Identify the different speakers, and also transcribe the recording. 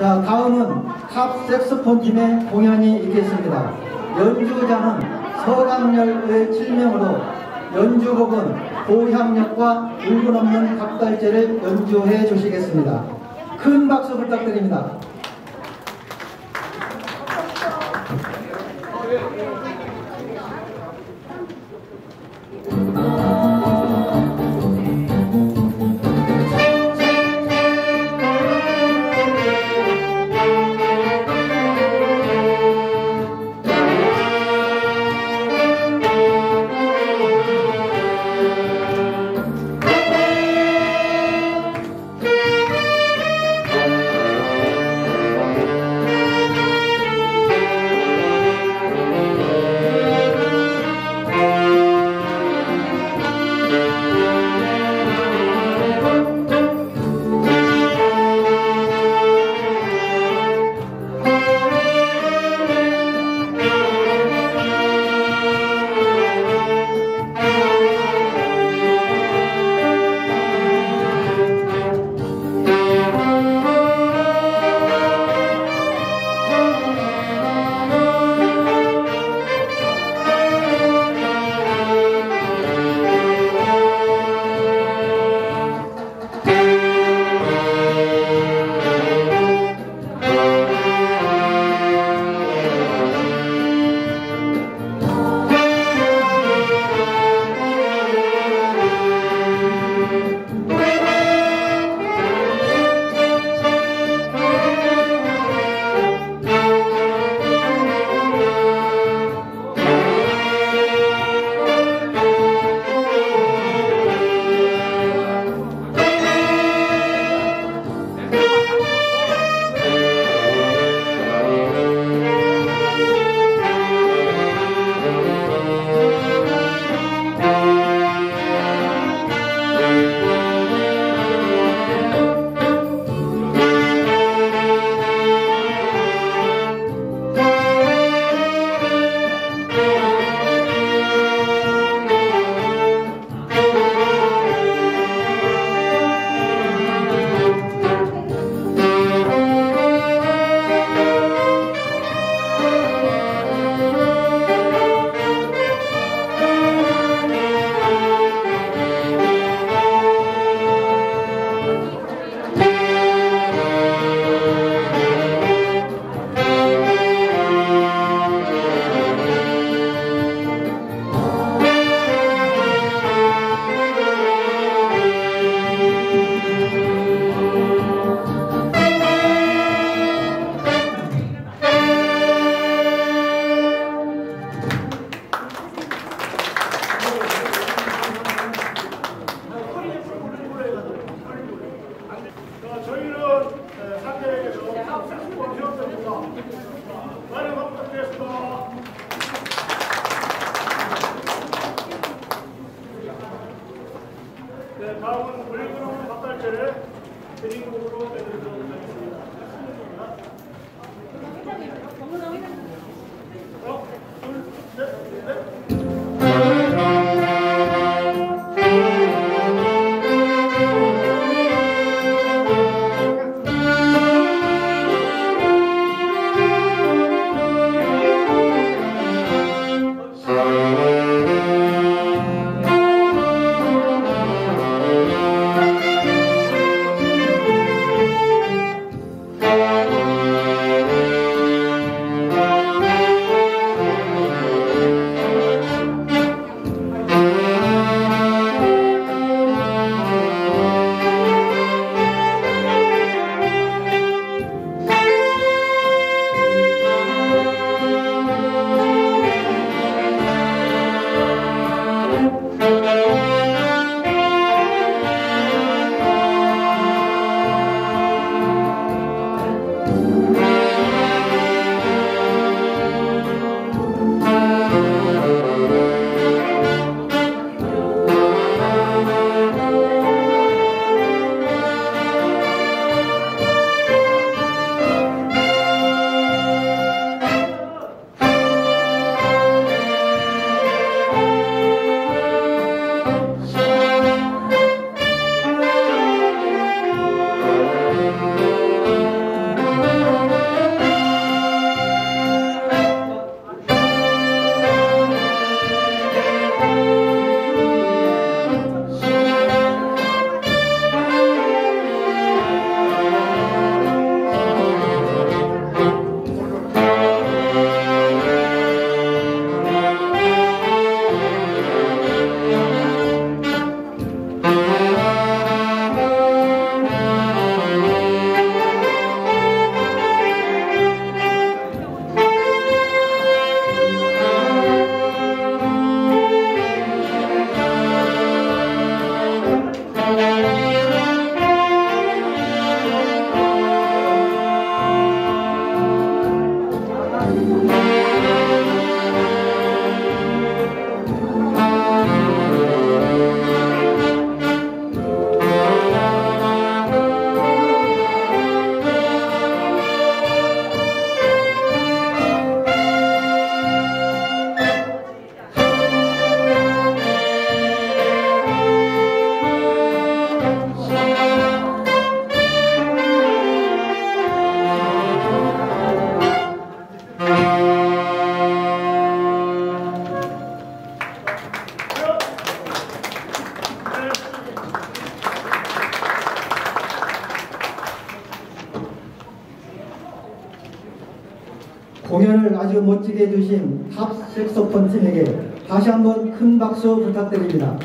Speaker 1: 자, 다음은 탑 색스폰 팀의 공연이 있겠습니다. 연주자는 서강렬의 칠명으로 연주곡은 고향역과 붉은 없는 각달제를 연주해 주시겠습니다. 큰 박수 부탁드립니다. 공연을 아주 멋지게 해주신 탑 색소폰 팀에게 다시 한번 큰 박수 부탁드립니다.